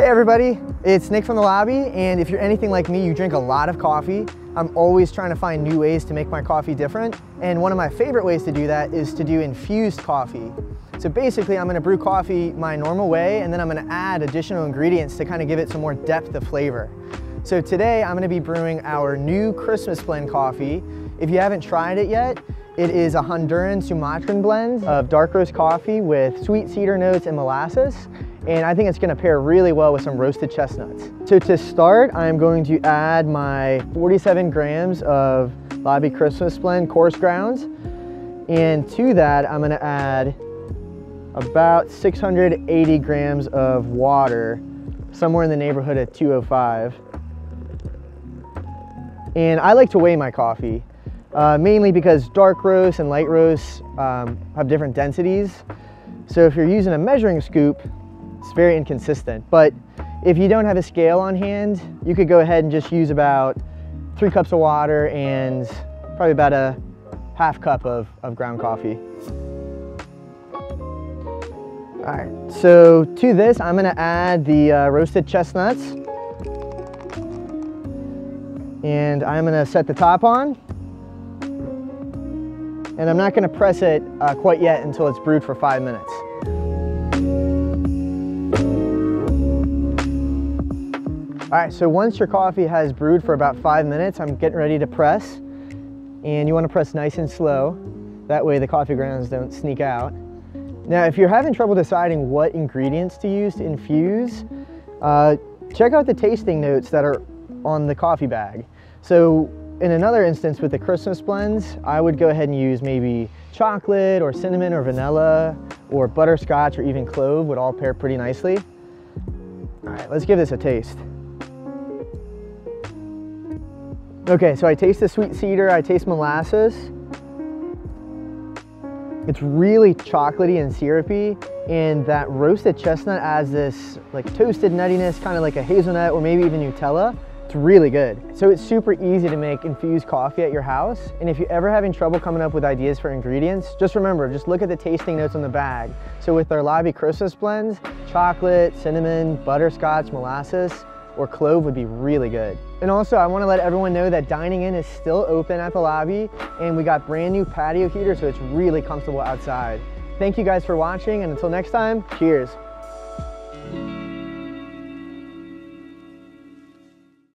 Hey everybody, it's Nick from the lobby, and if you're anything like me, you drink a lot of coffee. I'm always trying to find new ways to make my coffee different, and one of my favorite ways to do that is to do infused coffee. So basically, I'm gonna brew coffee my normal way, and then I'm gonna add additional ingredients to kind of give it some more depth of flavor. So today, I'm gonna be brewing our new Christmas blend coffee. If you haven't tried it yet, it is a Honduran Sumatran blend of dark roast coffee with sweet cedar notes and molasses and I think it's gonna pair really well with some roasted chestnuts. So to start, I'm going to add my 47 grams of Lobby Christmas Blend coarse grounds. And to that, I'm gonna add about 680 grams of water, somewhere in the neighborhood of 205. And I like to weigh my coffee, uh, mainly because dark roast and light roast um, have different densities. So if you're using a measuring scoop, it's very inconsistent, but if you don't have a scale on hand, you could go ahead and just use about three cups of water and probably about a half cup of, of ground coffee. All right, so to this, I'm gonna add the uh, roasted chestnuts. And I'm gonna set the top on. And I'm not gonna press it uh, quite yet until it's brewed for five minutes. All right, so once your coffee has brewed for about five minutes, I'm getting ready to press. And you wanna press nice and slow. That way the coffee grounds don't sneak out. Now, if you're having trouble deciding what ingredients to use to infuse, uh, check out the tasting notes that are on the coffee bag. So in another instance with the Christmas blends, I would go ahead and use maybe chocolate or cinnamon or vanilla or butterscotch or even clove would all pair pretty nicely. All right, let's give this a taste. Okay, so I taste the sweet cedar, I taste molasses. It's really chocolatey and syrupy, and that roasted chestnut adds this like toasted nuttiness, kind of like a hazelnut or maybe even Nutella. It's really good. So it's super easy to make infused coffee at your house. And if you're ever having trouble coming up with ideas for ingredients, just remember, just look at the tasting notes on the bag. So with our Lobby Christmas blends, chocolate, cinnamon, butterscotch, molasses, or clove would be really good. And also I wanna let everyone know that dining in is still open at the lobby and we got brand new patio heater so it's really comfortable outside. Thank you guys for watching and until next time, cheers.